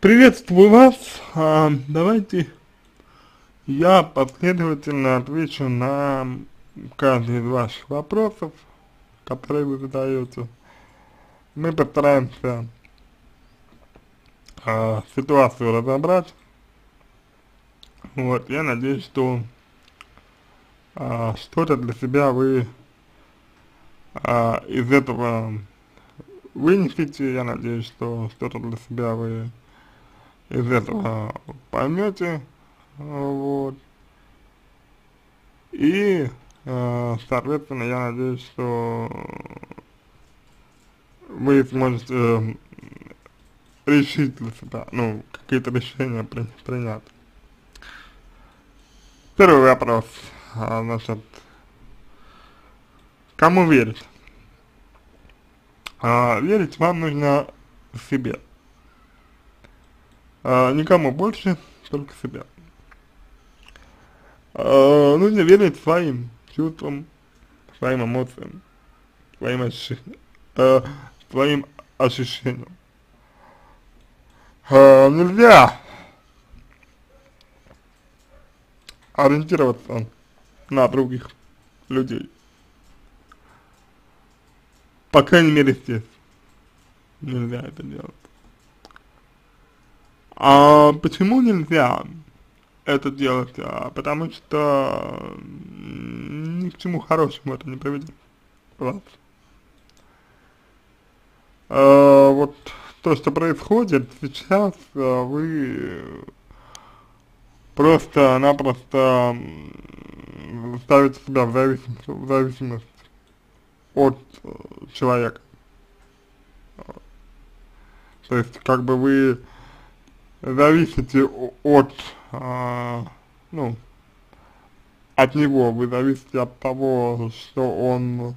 Приветствую вас. А, давайте я последовательно отвечу на каждый из ваших вопросов, которые вы задаете. Мы постараемся а, ситуацию разобрать. Вот, я надеюсь, что а, что-то для себя вы а, из этого вынесете. Я надеюсь, что что-то для себя вы из этого поймете, вот. И, э, соответственно, я надеюсь, что вы сможете э, решить для себя, ну, какие-то решения при, принять. Первый вопрос, а, значит, кому верить? А, верить вам нужно себе а, никому больше, только себя. А, нужно верить своим чувствам, своим эмоциям, своим, ощущ... а, своим ощущениям. А, нельзя ориентироваться на других людей. По крайней мере здесь нельзя это делать. А почему нельзя это делать? А, потому что ни к чему хорошему это не приведет вас. А, вот то, что происходит сейчас, а, вы просто-напросто ставите себя в зависимость, в зависимость от э, человека. То есть, как бы вы зависите от, а, ну, от него, вы зависите от того, что он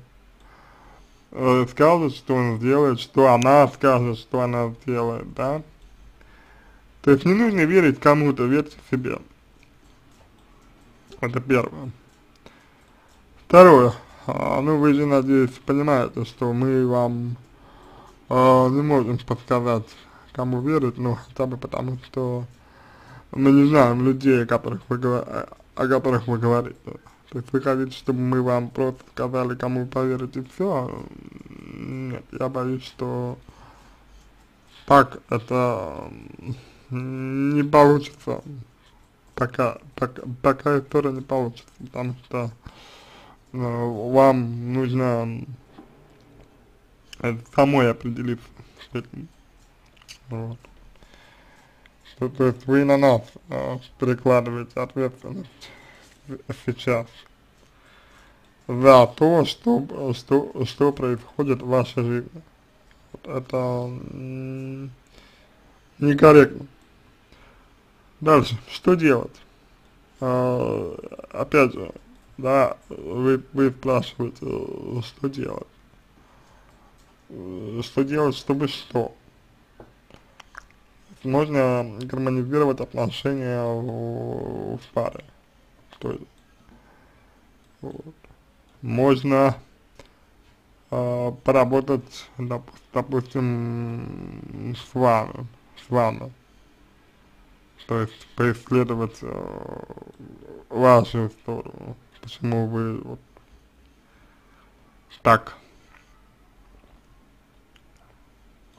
э, скажет, что он сделает, что она скажет, что она сделает, да. То есть не нужно верить кому-то, верьте себе. Это первое. Второе. А, ну, вы же, надеюсь, понимаете, что мы вам а, не можем подсказать кому верить, ну, хотя бы потому, что мы не знаем людей, о которых вы, о которых вы говорите. То есть вы хотите, чтобы мы вам просто сказали, кому поверить и все? Нет, я боюсь, что так это не получится. Пока, пока, пока история не получится, потому что э, вам нужно э, самой определиться с этим. Вот. Что, то есть вы на нас э, перекладываете ответственность сейчас за то, что, что, что происходит в вашей жизни. Вот это некорректно. Дальше, что делать? А, опять же, да, вы, вы спрашиваете, что делать? Что делать, чтобы что? Можно гармонизировать отношения в, в паре. То есть, вот. можно э, поработать, доп, допустим, с вами, с вами. То есть поисследовать э, вашу сторону, почему вы вот так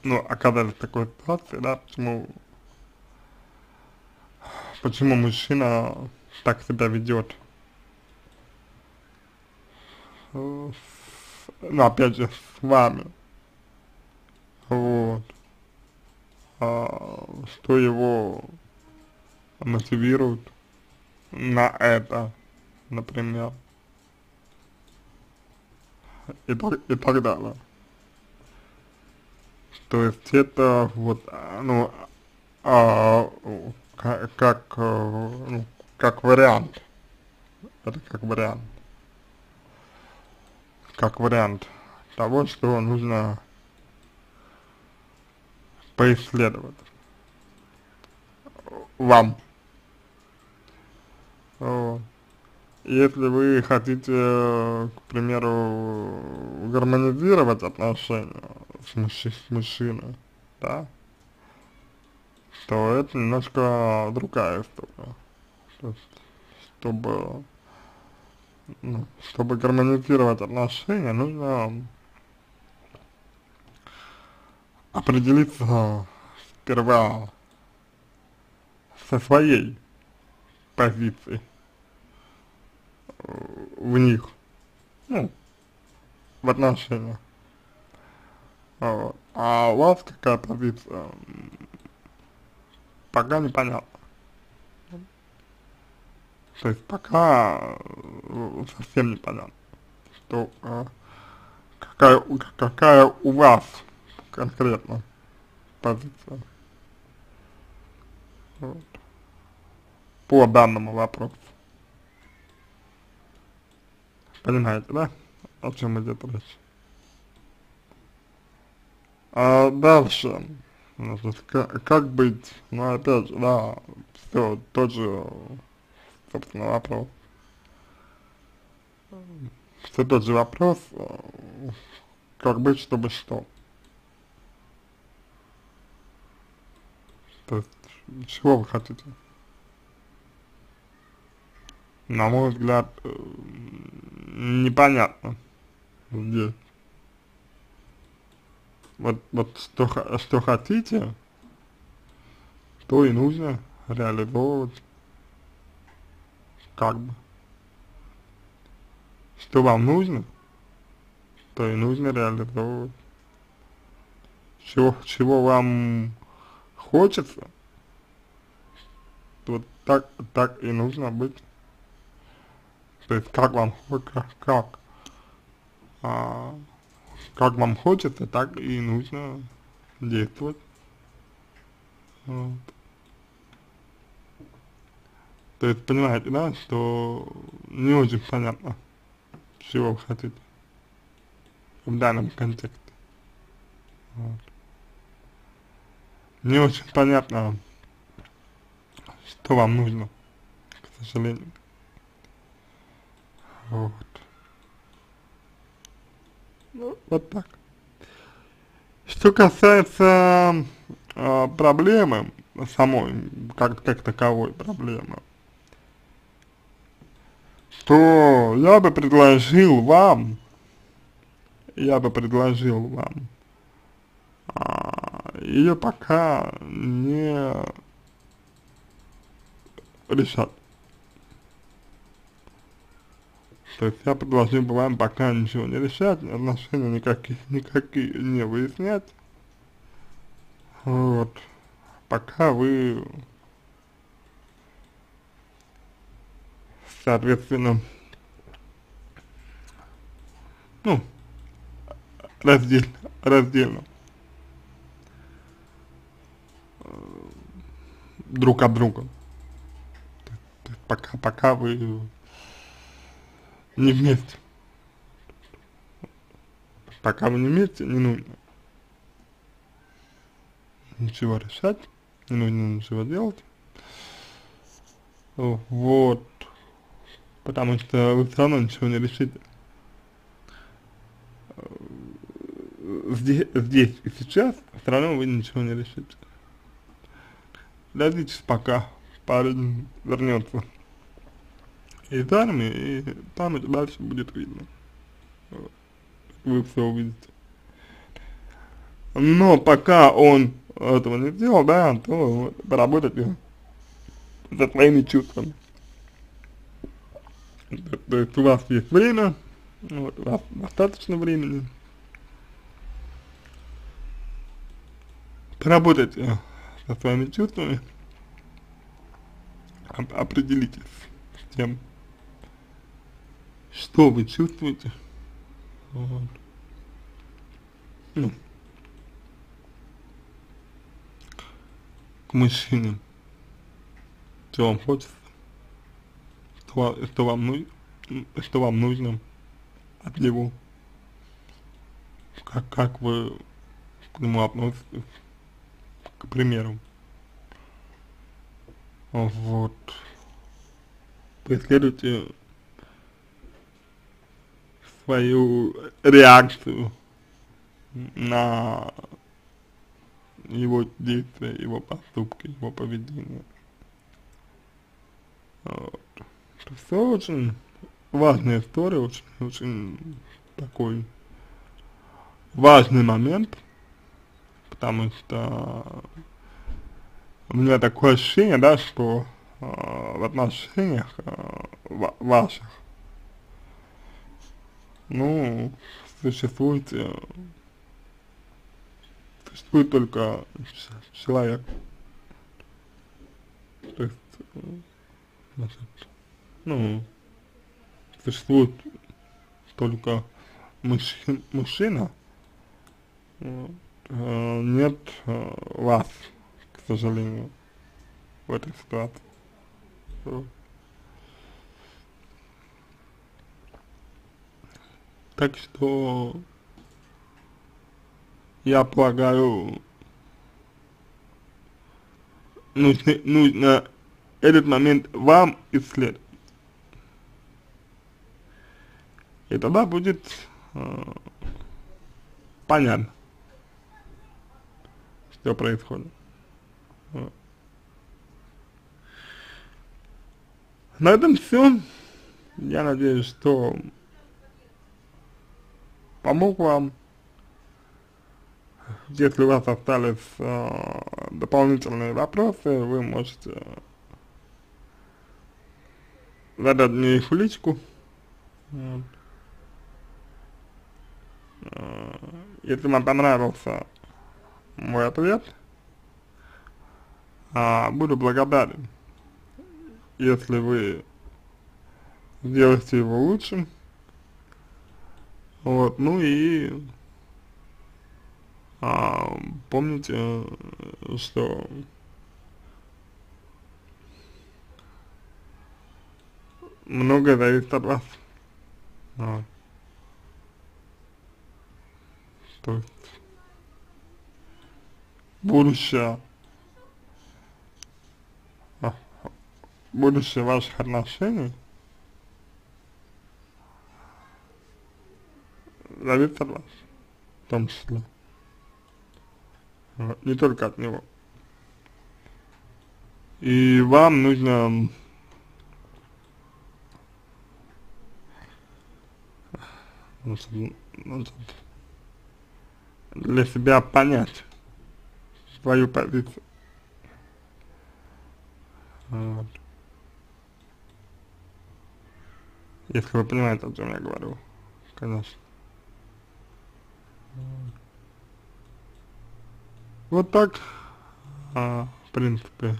ну, оказались в такой ситуации, да, почему, почему мужчина так себя ведет. Ну, опять же, с вами. Вот. А, что его мотивирует на это, например. И так, и так далее. То есть это вот, ну, а, как, как, ну, как вариант. Это как вариант. Как вариант того, что нужно поисследовать вам. Если вы хотите, к примеру, гармонизировать отношения мужч с мужчиной, да, то это немножко другая история. Чтобы, ну, чтобы гармонизировать отношения, нужно определиться сперва со своей позиции в них, ну, в отношениях. Вот. А у вас какая позиция, пока непонятно. То есть пока э, совсем непонятно, что, э, какая, какая у вас конкретно позиция вот, по данному вопросу. Понимаете, да, о чем идет речь? А дальше, значит, как, как быть, ну опять же, да, все, тот же, собственно, вопрос. Все тот же вопрос, как быть, чтобы что. То есть, чего вы хотите? На мой взгляд, э, непонятно здесь. Вот, вот что, что хотите, то и нужно реализовывать. Как бы. Что вам нужно, то и нужно реализовывать. Чего, чего вам хочется, то так, так и нужно быть. То есть как вам, как, как, а, как вам хочется, так и нужно действовать. Вот. То есть понимаете, да, что не очень понятно, чего вы хотите в данном контексте. Вот не очень понятно, что вам нужно, к сожалению. Вот. Ну, вот так. Что касается э, проблемы самой, как, как таковой проблемы, то я бы предложил вам, я бы предложил вам ее пока не решат. То есть я предложил бы вам пока ничего не решать, отношения никакие, никакие не выяснять. Вот. Пока вы, соответственно, ну, раздельно, раздельно друг от друга. Пока, пока вы не вместе. Пока вы не вместе, не нужно ничего решать, не нужно ничего делать. Вот. Потому что вы все равно ничего не решите. Здесь, здесь и сейчас все равно вы ничего не решите дождитесь пока парень вернется из армии, и там это дальше будет видно. Вы все увидите. Но пока он этого не сделал, да, то поработайте за своими чувствами. То есть у вас есть время, вот, у вас достаточно времени. Поработайте со своими чувствами, определитесь с тем, что вы чувствуете, вот. ну, к мужчине, что вам хочется, что, что, вам, ну, что вам нужно от него, как, как вы к нему относитесь, к примеру. Вот. Преследуйте свою реакцию на его действия, его поступки, его поведение. Вот. Все очень важная история, очень, очень такой важный момент, потому что у меня такое ощущение, да, что э, в отношениях э, ваших, ну, существует, э, существует только человек. То есть, э, значит, ну, существует только мужчина, мужчина э, нет э, вас, к сожалению, в этой ситуации. Так что я полагаю, нужно, нужно этот момент вам исследовать. И тогда будет э, понятно, что происходит. На этом все. Я надеюсь, что помог вам. Если у вас остались э, дополнительные вопросы, вы можете задать мне их в личку. Вот. Э, если вам понравился мой ответ, э, буду благодарен, если вы сделаете его лучшим. Вот, ну и а, помните, что многое зависит от вас. Вот. То есть будущее, а, будущее ваших отношений зависит от вас, в том числе. Вот, не только от него. И вам нужно значит, значит, для себя понять свою позицию. Вот. Если вы понимаете, о чем я говорю, конечно. Вот так, а, в принципе,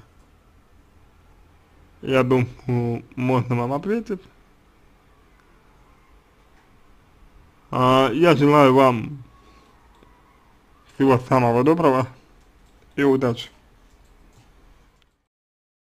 я думаю, можно вам ответить. А, я желаю вам всего самого доброго и удачи.